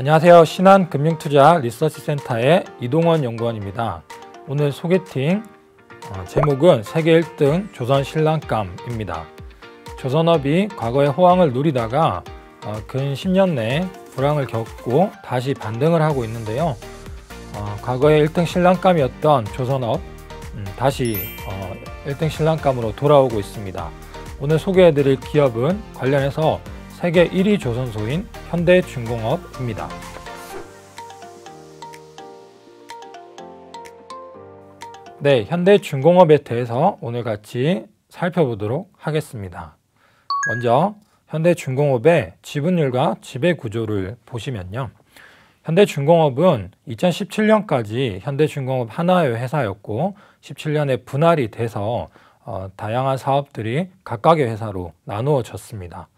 안녕하세요. 신한금융투자 리서치센터의 이동원 연구원입니다. 오늘 소개팅 어, 제목은 세계 1등 조선 신랑감입니다. 조선업이 과거에 호황을 누리다가 어, 근 10년 내 불황을 겪고 다시 반등을 하고 있는데요. 어, 과거에 1등 신랑감이었던 조선업 음, 다시 어, 1등 신랑감으로 돌아오고 있습니다. 오늘 소개해드릴 기업은 관련해서 세계 1위 조선소인 현대중공업입니다. 네, 현대중공업에 대해서 오늘 같이 살펴보도록 하겠습니다. 먼저 현대중공업의 지분율과 지배 구조를 보시면요. 현대중공업은 2017년까지 현대중공업 하나의 회사였고 17년에 분할이 돼서 어, 다양한 사업들이 각각의 회사로 나누어졌습니다.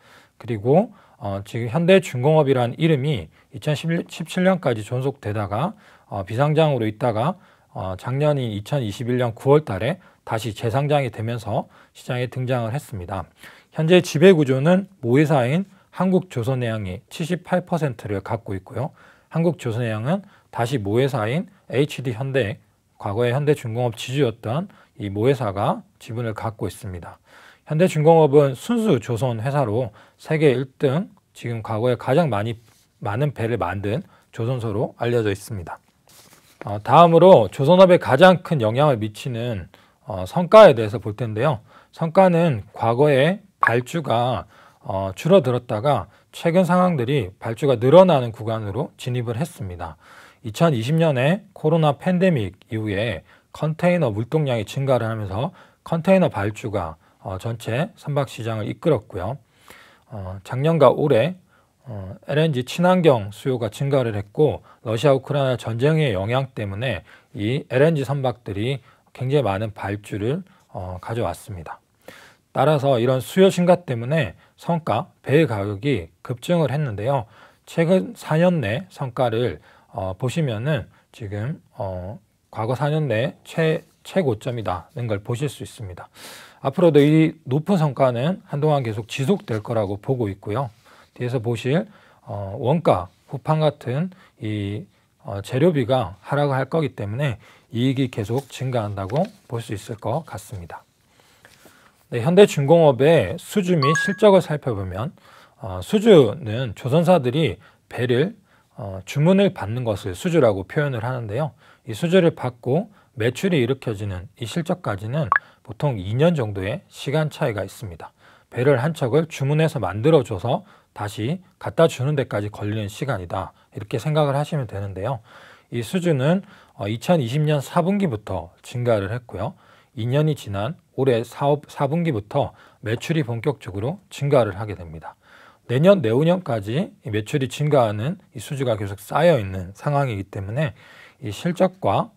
그리고 어, 지금 현대중공업이라는 이름이 2017년까지 존속되다가 어, 비상장으로 있다가 어, 작년인 2021년 9월 달에 다시 재상장이 되면서 시장에 등장을 했습니다. 현재 지배 구조는 모회사인 한국조선해양이 78%를 갖고 있고요. 한국조선해양은 다시 모회사인 HD현대, 과거의 현대중공업 지주였던 이 모회사가 지분을 갖고 있습니다. 현대중공업은 순수 조선 회사로 세계 1등, 지금 과거에 가장 많이 많은 배를 만든 조선소로 알려져 있습니다. 어, 다음으로 조선업에 가장 큰 영향을 미치는 어, 성과에 대해서 볼 텐데요. 성과는 과거에 발주가 어, 줄어들었다가 최근 상황들이 발주가 늘어나는 구간으로 진입을 했습니다. 2020년에 코로나 팬데믹 이후에 컨테이너 물동량이 증가를 하면서 컨테이너 발주가 어, 전체 선박 시장을 이끌었고요. 어, 작년과 올해 어, LNG 친환경 수요가 증가를 했고 러시아 우크라이나 전쟁의 영향 때문에 이 LNG 선박들이 굉장히 많은 발주를 어, 가져왔습니다. 따라서 이런 수요 증가 때문에 성가 배 가격이 급증을 했는데요. 최근 4년 내 성과를 어, 보시면은 지금 어, 과거 4년 내 최, 최고점이다는 걸 보실 수 있습니다. 앞으로도 이 높은 성과는 한동안 계속 지속될 거라고 보고 있고요. 뒤에서 보실 어, 원가, 후판 같은 이 어, 재료비가 하락할 거기 때문에 이익이 계속 증가한다고 볼 수 있을 것 같습니다. 네, 현대중공업의 수주 및 실적을 살펴보면 어, 수주는 조선사들이 배를 어, 주문을 받는 것을 수주라고 표현을 하는데요. 이 수주를 받고 매출이 일으켜지는 이 실적까지는 보통 2년 정도의 시간 차이가 있습니다. 배를 한 척을 주문해서 만들어줘서 다시 갖다 주는 데까지 걸리는 시간이다. 이렇게 생각을 하시면 되는데요. 이 수주는 2020년 어, 4분기부터 증가를 했고요. 2년이 지난 올해 4분기부터 매출이 본격적으로 증가를 하게 됩니다. 내년, 내후년까지 매출이 증가하는 이 수주가 계속 쌓여 있는 상황이기 때문에 이 실적과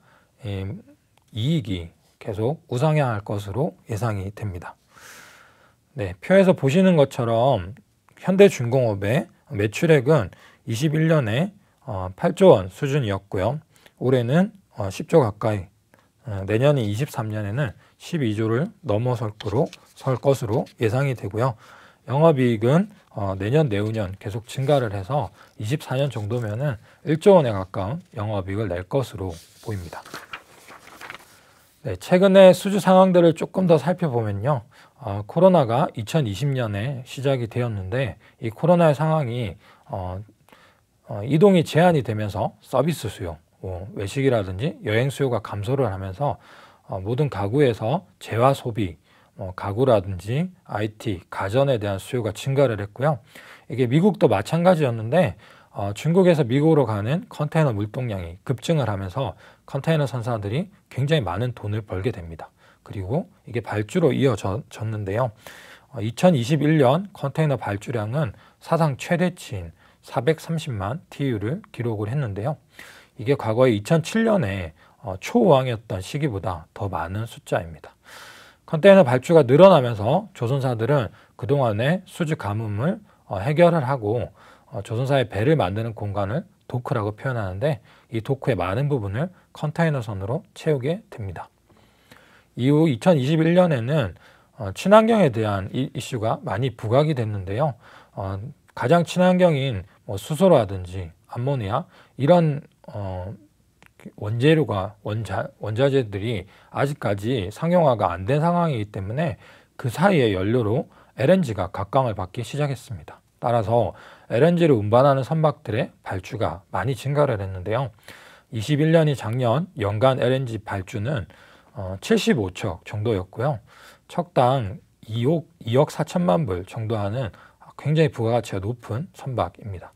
이익이 계속 우상향할 것으로 예상이 됩니다. 네, 표에서 보시는 것처럼 현대중공업의 매출액은 21년에 8조 원 수준이었고요. 올해는 10조 어, 가까이, 어, 내년인 23년에는 12조를 넘어설 거로 설 것으로 예상이 되고요. 영업이익은 어, 내년 내후년 계속 증가를 해서 24년 정도면은 1조 원에 가까운 영업이익을 낼 것으로 보입니다. 네, 최근에 수주 상황들을 조금 더 살펴보면요. 어, 코로나가 2020년에 시작이 되었는데 이 코로나의 상황이 어, 어, 이동이 제한이 되면서 서비스 수요, 뭐 외식이라든지 여행 수요가 감소를 하면서 어, 모든 가구에서 재화 소비, 뭐 가구라든지 IT, 가전에 대한 수요가 증가를 했고요. 이게 미국도 마찬가지였는데 어, 중국에서 미국으로 가는 컨테이너 물동량이 급증을 하면서 컨테이너 선사들이 굉장히 많은 돈을 벌게 됩니다. 그리고 이게 발주로 이어졌는데요. 2021년 어, 컨테이너 발주량은 사상 최대치인 430만 TU를 기록을 했는데요. 이게 과거에 2007년에 어, 초호황이었던 시기보다 더 많은 숫자입니다. 컨테이너 발주가 늘어나면서 조선사들은 그동안의 수주 가뭄을 어, 해결을 하고 조선사의 배를 만드는 공간을 도크라고 표현하는데 이 도크의 많은 부분을 컨테이너선으로 채우게 됩니다. 이후 2021년에는 어, 친환경에 대한 이, 이슈가 많이 부각이 됐는데요. 어, 가장 친환경인 뭐 수소라든지 암모니아 이런 어, 원재료가 원자 원자재들이 아직까지 상용화가 안 된 상황이기 때문에 그 사이에 연료로 LNG가 각광을 받기 시작했습니다. 따라서 LNG를 운반하는 선박들의 발주가 많이 증가를 했는데요. 21년이 작년 연간 LNG 발주는 어, 75척 정도였고요. 척당 2억, 2억 4천만 불 정도 하는 굉장히 부가가치가 높은 선박입니다.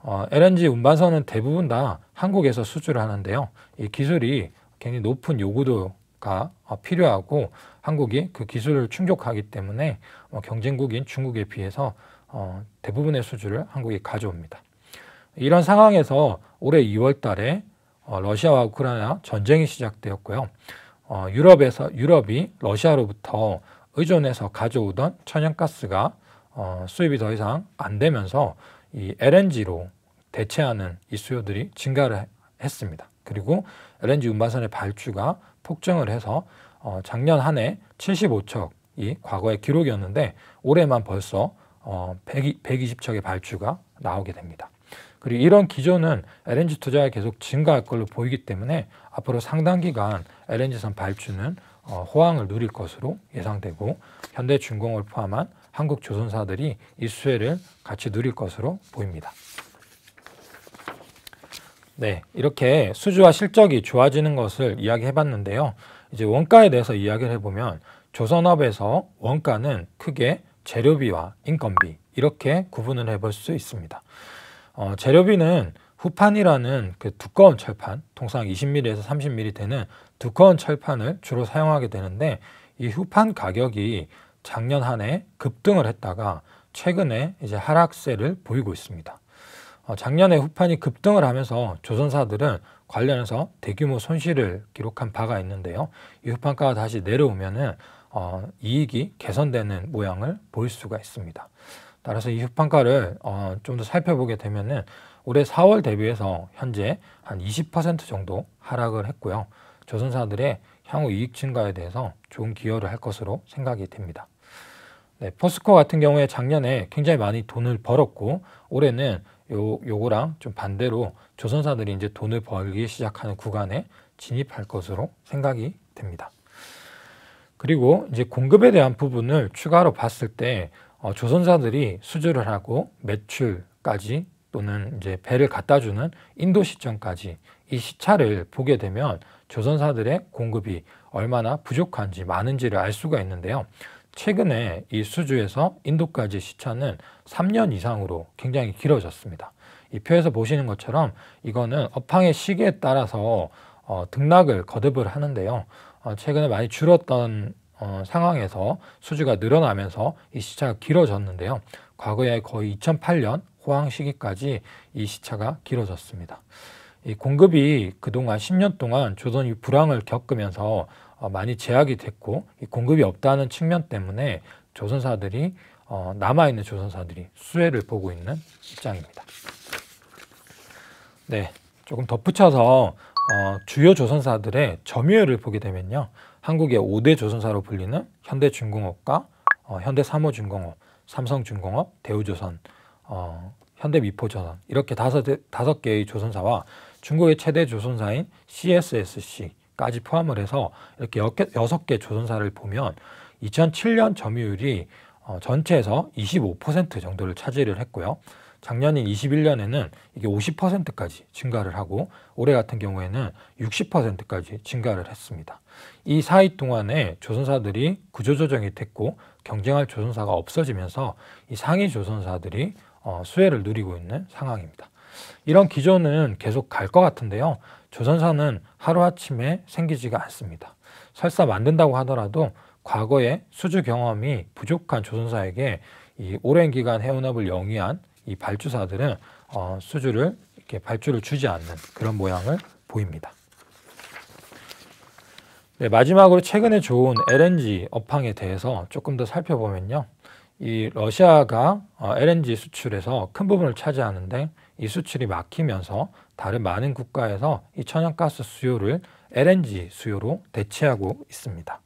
어, LNG 운반선은 대부분 다 한국에서 수주를 하는데요. 이 기술이 굉장히 높은 요구도가 어, 필요하고 한국이 그 기술을 충족하기 때문에 어, 경쟁국인 중국에 비해서 어, 대부분의 수주를 한국이 가져옵니다. 이런 상황에서 올해 2월 달에 어, 러시아와 우크라이나 전쟁이 시작되었고요. 어, 유럽에서 유럽이 러시아로부터 의존해서 가져오던 천연가스가 어, 수입이 더 이상 안 되면서 이 LNG로 대체하는 이 수요들이 증가를 했습니다. 그리고 LNG 운반선의 발주가 폭증을 해서 어, 작년 한 해 75척이 과거의 기록이었는데 올해만 벌써 어, 100, 120척의 발주가 나오게 됩니다. 그리고 이런 기조는 LNG 투자가 계속 증가할 걸로 보이기 때문에 앞으로 상당 기간 LNG선 발주는 어, 호황을 누릴 것으로 예상되고 현대중공업을 포함한 한국 조선사들이 이 수혜를 같이 누릴 것으로 보입니다. 네, 이렇게 수주와 실적이 좋아지는 것을 이야기해 봤는데요. 이제 원가에 대해서 이야기를 해보면 조선업에서 원가는 크게 재료비와 인건비 이렇게 구분을 해볼 수 있습니다. 어, 재료비는 후판이라는 그 두꺼운 철판, 통상 20mm에서 30mm 되는 두꺼운 철판을 주로 사용하게 되는데 이 후판 가격이 작년 한 해 급등을 했다가 최근에 이제 하락세를 보이고 있습니다. 어, 작년에 후판이 급등을 하면서 조선사들은 관련해서 대규모 손실을 기록한 바가 있는데요. 이 후판가가 다시 내려오면은 어, 이익이 개선되는 모양을 보일 수가 있습니다. 따라서 이 후판가를 어, 좀 더 살펴보게 되면은 올해 4월 대비해서 현재 한 20% 정도 하락을 했고요. 조선사들의 향후 이익 증가에 대해서 좋은 기여를 할 것으로 생각이 됩니다. 네, 포스코 같은 경우에 작년에 굉장히 많이 돈을 벌었고 올해는 요 요거랑 좀 반대로 조선사들이 이제 돈을 벌기 시작하는 구간에 진입할 것으로 생각이 됩니다. 그리고 이제 공급에 대한 부분을 추가로 봤을 때 어, 조선사들이 수주를 하고 매출까지 또는 이제 배를 갖다 주는 인도 시점까지 이 시차를 보게 되면 조선사들의 공급이 얼마나 부족한지 많은지를 알 수가 있는데요. 최근에 이 수주에서 인도까지 시차는 3년 이상으로 굉장히 길어졌습니다. 이 표에서 보시는 것처럼 이거는 업황의 시기에 따라서 어, 등락을 거듭을 하는데요. 어, 최근에 많이 줄었던 어, 상황에서 수주가 늘어나면서 이 시차가 길어졌는데요. 과거에 거의 2008년 호황 시기까지 이 시차가 길어졌습니다. 이 공급이 그동안 10년 동안 조선이 불황을 겪으면서 어, 많이 제약이 됐고 이 공급이 없다는 측면 때문에 조선사들이 어, 남아있는 조선사들이 수혜를 보고 있는 입장입니다. 네, 조금 덧붙여서 어, 주요 조선사들의 점유율을 보게 되면요. 한국의 5대 조선사로 불리는 현대중공업과 어, 현대사모중공업, 삼성중공업, 대우조선, 어, 현대미포조선 이렇게 다섯, 다섯 개의 조선사와 중국의 최대 조선사인 CSSC까지 포함을 해서 이렇게 여섯 개 조선사를 보면 2007년 점유율이 어, 전체에서 25% 정도를 차지를 했고요. 작년인 21년에는 이게 50%까지 증가를 하고 올해 같은 경우에는 60%까지 증가를 했습니다. 이 사이 동안에 조선사들이 구조조정이 됐고 경쟁할 조선사가 없어지면서 이 상위 조선사들이 어, 수혜를 누리고 있는 상황입니다. 이런 기조는 계속 갈 것 같은데요. 조선사는 하루아침에 생기지가 않습니다. 설사 만든다고 하더라도 과거에 수주 경험이 부족한 조선사에게 이 오랜 기간 해운업을 영위한 이 발주사들은 어, 수주를 이렇게 발주를 주지 않는 그런 모양을 보입니다. 네, 마지막으로 최근에 좋은 LNG 업황에 대해서 조금 더 살펴보면요. 이 러시아가 어, LNG 수출에서 큰 부분을 차지하는데 이 수출이 막히면서 다른 많은 국가에서 이 천연가스 수요를 LNG 수요로 대체하고 있습니다.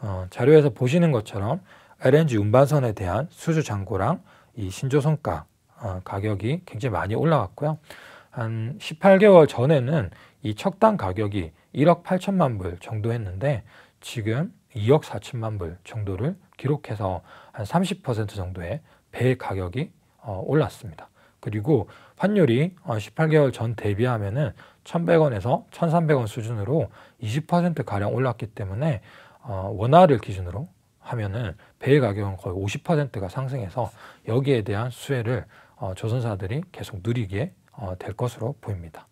어, 자료에서 보시는 것처럼 LNG 운반선에 대한 수주 잔고랑 이 신조성가 어, 가격이 굉장히 많이 올라갔고요. 한 18개월 전에는 이 척당 가격이 1억 8천만 불 정도 했는데 지금 2억 4천만 불 정도를 기록해서 한 30% 정도의 배 가격이 어, 올랐습니다. 그리고 환율이 어, 18개월 전 대비하면은 1,100원에서 1,300원 수준으로 20% 가량 올랐기 때문에 어, 원화를 기준으로 하면은 배의 가격은 거의 50%가 상승해서 여기에 대한 수혜를 어, 조선사들이 계속 누리게 어, 될 것으로 보입니다.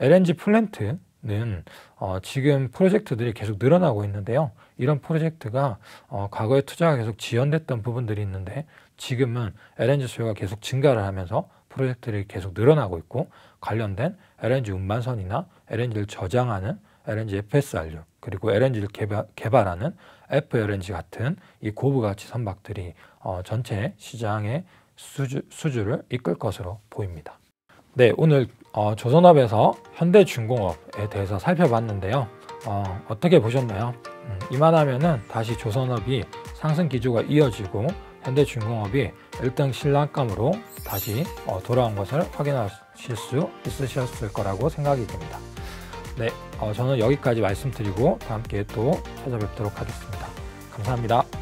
LNG 플랜트는 어, 지금 프로젝트들이 계속 늘어나고 있는데요. 이런 프로젝트가 어, 과거에 투자가 계속 지연됐던 부분들이 있는데 지금은 LNG 수요가 계속 증가를 하면서 프로젝트들이 계속 늘어나고 있고 관련된 LNG 운반선이나 LNG를 저장하는 LNG FSRU 그리고 LNG를 개발, 개발하는 FLNG 같은 이 고부 가치 선박들이 어, 전체 시장의 수주, 수주를 이끌 것으로 보입니다. 네, 오늘 어, 조선업에서 현대중공업에 대해서 살펴봤는데요. 어, 어떻게 보셨나요? 음, 이만하면은 다시 조선업이 상승 기조가 이어지고 현대중공업이 1등 신랑감으로 다시 어, 돌아온 것을 확인하실 수 있으셨을 거라고 생각이 됩니다. 네, 어, 저는 여기까지 말씀드리고 다음 기회에 또 찾아뵙도록 하겠습니다. 감사합니다.